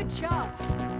Good job.